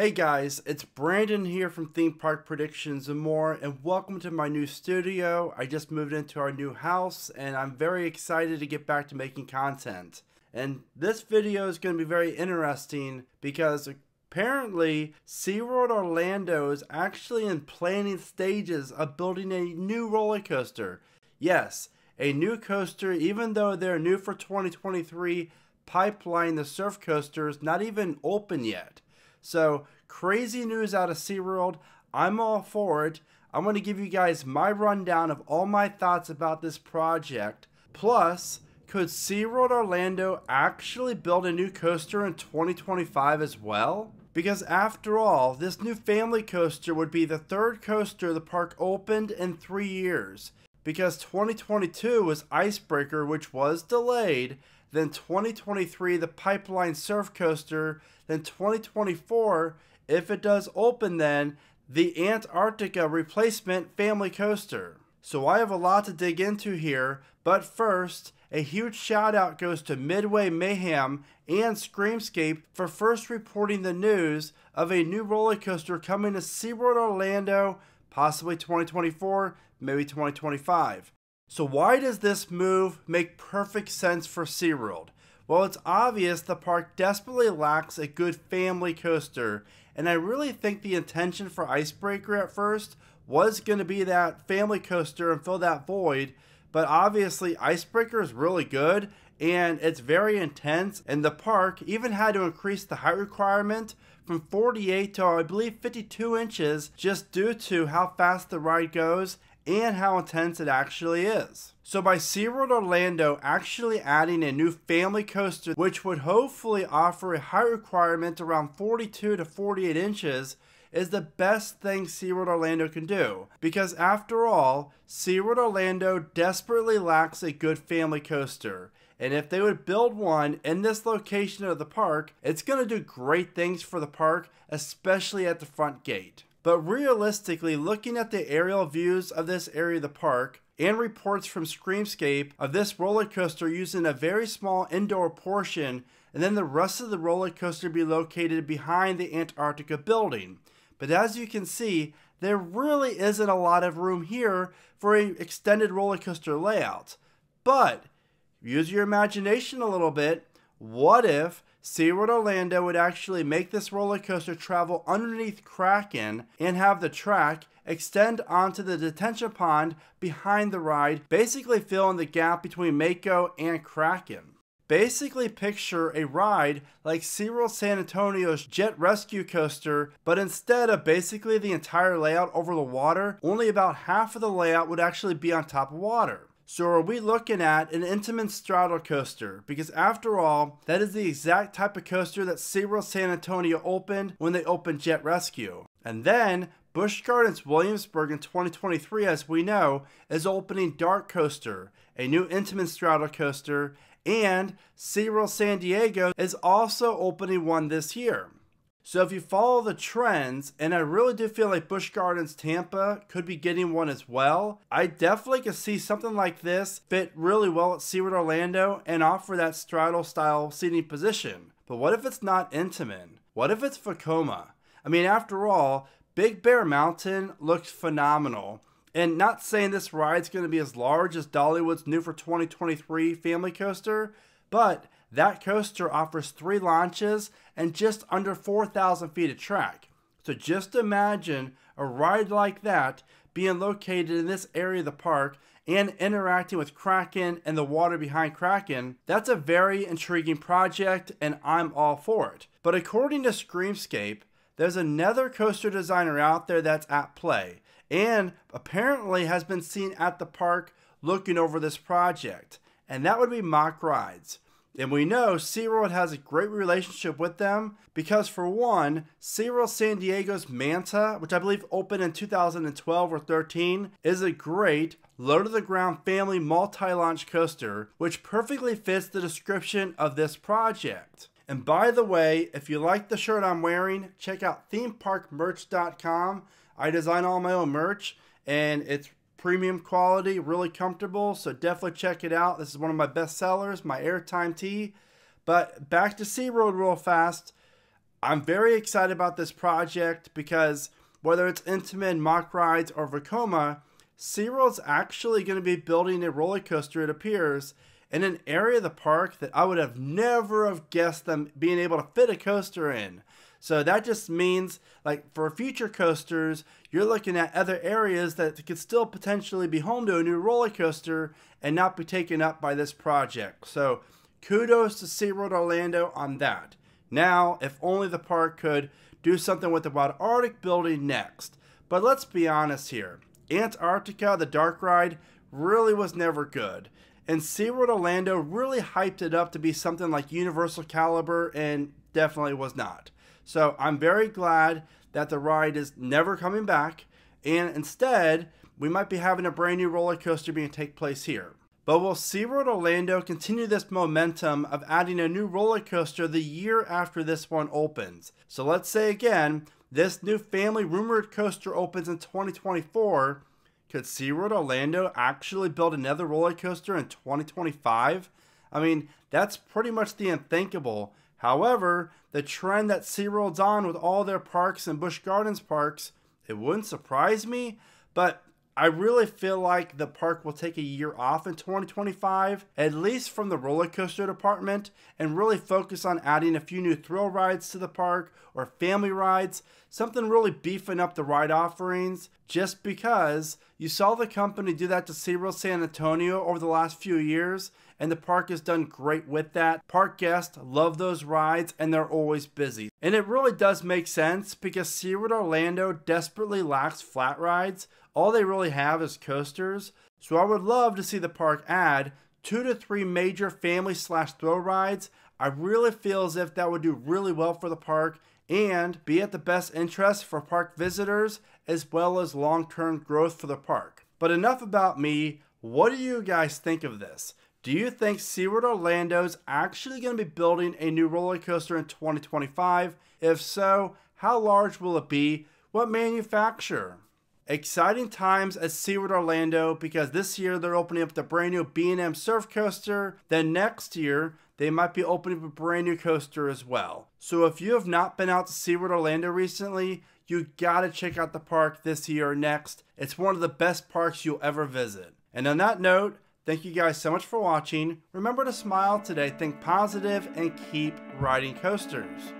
Hey guys, it's Brandon here from Theme Park Predictions and more, and welcome to my new studio. I just moved into our new house, and I'm very excited to get back to making content. And this video is going to be very interesting because apparently SeaWorld Orlando is actually in planning stages of building a new roller coaster. Yes, a new coaster, even though they're new for 2023, Pipeline, the surf coaster, is not even open yet. So, crazy news out of SeaWorld. I'm all for it. I'm going to give you guys my rundown of all my thoughts about this project. Plus, could SeaWorld Orlando actually build a new coaster in 2025 as well? Because after all, this new family coaster would be the third coaster the park opened in three years. Because 2022 was Icebreaker, which was delayed, then 2023 the Pipeline Surf Coaster, then 2024, if it does open then, the Antarctica Replacement Family Coaster. So I have a lot to dig into here, but first, a huge shout out goes to Midway Mayhem and Screamscape for first reporting the news of a new roller coaster coming to SeaWorld Orlando, possibly 2024, maybe 2025. So why does this move make perfect sense for SeaWorld? Well, it's obvious the park desperately lacks a good family coaster, and I really think the intention for Icebreaker at first was going to be that family coaster and fill that void, but obviously Icebreaker is really good and it's very intense, and the park even had to increase the height requirement from 48 to I believe 52 inches just due to how fast the ride goes and how intense it actually is. So by SeaWorld Orlando actually adding a new family coaster which would hopefully offer a height requirement around 42 to 48 inches is the best thing SeaWorld Orlando can do. Because after all, SeaWorld Orlando desperately lacks a good family coaster. And if they would build one in this location of the park, it's going to do great things for the park, especially at the front gate. But realistically, looking at the aerial views of this area of the park, and reports from Screamscape of this roller coaster using a very small indoor portion, and then the rest of the roller coaster be located behind the Antarctica building. But as you can see, there really isn't a lot of room here for an extended roller coaster layout. But use your imagination a little bit. What if SeaWorld Orlando would actually make this roller coaster travel underneath Kraken and have the track extend onto the detention pond behind the ride, basically filling the gap between Mako and Kraken. Basically picture a ride like SeaWorld San Antonio's Jet Rescue Coaster, but instead of basically the entire layout over the water, only about half of the layout would actually be on top of water. So are we looking at an Intamin straddle coaster? Because after all, that is the exact type of coaster that SeaWorld San Antonio opened when they opened Jet Rescue. And then Busch Gardens Williamsburg in 2023, as we know, is opening DarKoaster, a new Intamin straddle coaster, and SeaWorld San Diego is also opening one this year. So if you follow the trends, and I really do feel like Busch Gardens Tampa could be getting one as well, I definitely could see something like this fit really well at SeaWorld Orlando and offer that straddle style seating position. But what if it's not Intamin? What if it's Vekoma? I mean, after all, Big Bear Mountain looks phenomenal. And not saying this ride's going to be as large as Dollywood's new for 2023 family coaster, but that coaster offers three launches and just under 4,000 feet of track. So just imagine a ride like that being located in this area of the park and interacting with Kraken and the water behind Kraken. That's a very intriguing project and I'm all for it. But according to Screamscape, there's another coaster designer out there that's at play and apparently has been seen at the park looking over this project, and that would be Mack Rides. And we know SeaWorld has a great relationship with them because, for one, SeaWorld San Diego's Manta, which I believe opened in 2012 or 13, is a great low to the ground family multi launch coaster, which perfectly fits the description of this project. And by the way, if you like the shirt I'm wearing, check out themeparkmerch.com. I design all my own merch and it's premium quality, really comfortable. So definitely check it out. This is one of my best sellers, my airtime tee. But back to SeaWorld real fast. I'm very excited about this project because whether it's Intamin, Mack Rides, or Vekoma, SeaWorld's actually going to be building a roller coaster, it appears, in an area of the park that I would have never have guessed them being able to fit a coaster in. So that just means, like, for future coasters, you're looking at other areas that could still potentially be home to a new roller coaster and not be taken up by this project. So kudos to SeaWorld Orlando on that. Now, if only the park could do something with the Wild Arctic building next. But let's be honest here. Antarctica, the dark ride, really was never good. And SeaWorld Orlando really hyped it up to be something like Universal caliber and definitely was not. So I'm very glad that the ride is never coming back, and instead, we might be having a brand new roller coaster being take place here. But will SeaWorld Orlando continue this momentum of adding a new roller coaster the year after this one opens? So let's say again, this new family rumored coaster opens in 2024. Could SeaWorld Orlando actually build another roller coaster in 2025? I mean, that's pretty much the unthinkable. However, the trend that SeaWorld's on with all their parks and Busch Gardens parks, it wouldn't surprise me, but I really feel like the park will take a year off in 2025, at least from the roller coaster department, and really focus on adding a few new thrill rides to the park or family rides, something really beefing up the ride offerings, just because you saw the company do that to SeaWorld San Antonio over the last few years, and the park has done great with that. Park guests love those rides and they're always busy. And it really does make sense because SeaWorld Orlando desperately lacks flat rides. All they really have is coasters. So I would love to see the park add two to three major family slash throw rides. I really feel as if that would do really well for the park and be at the best interest for park visitors as well as long term growth for the park. But enough about me. What do you guys think of this? Do you think SeaWorld Orlando is actually going to be building a new roller coaster in 2025? If so, how large will it be? What manufacturer? Exciting times at SeaWorld Orlando because this year they're opening up the brand new B&M Surf Coaster. Then next year, they might be opening up a brand new coaster as well. So if you have not been out to SeaWorld Orlando recently, you gotta check out the park this year or next. It's one of the best parks you'll ever visit. And on that note, Thank you guys so much for watching. Remember to smile today, think positive, and keep riding coasters.